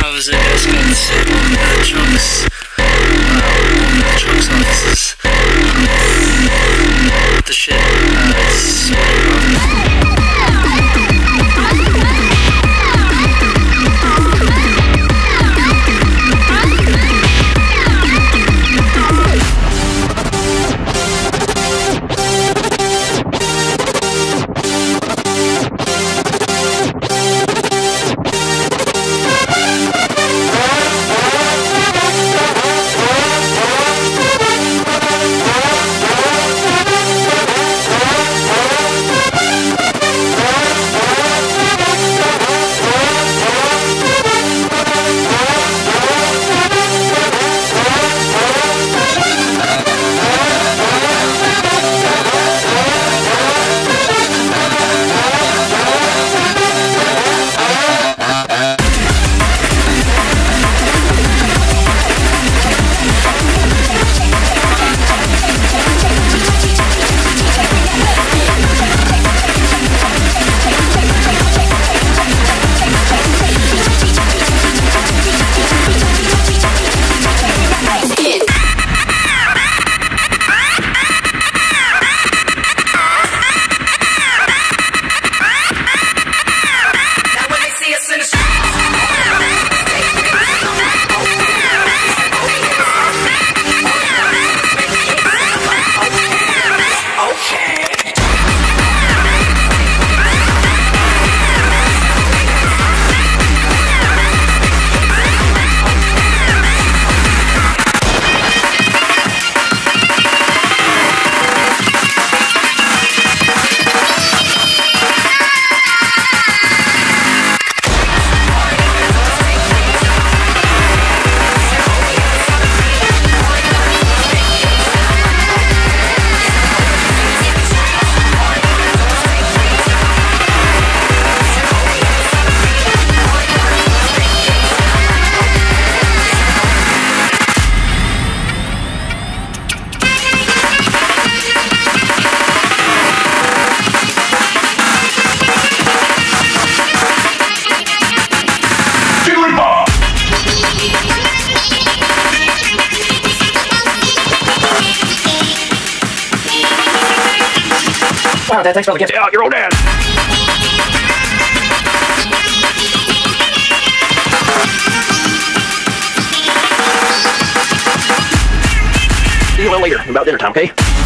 Sick the chunks. Wow, Dad, thanks for all the gifts. Yeah, your old dad. See you later, about dinner time, okay?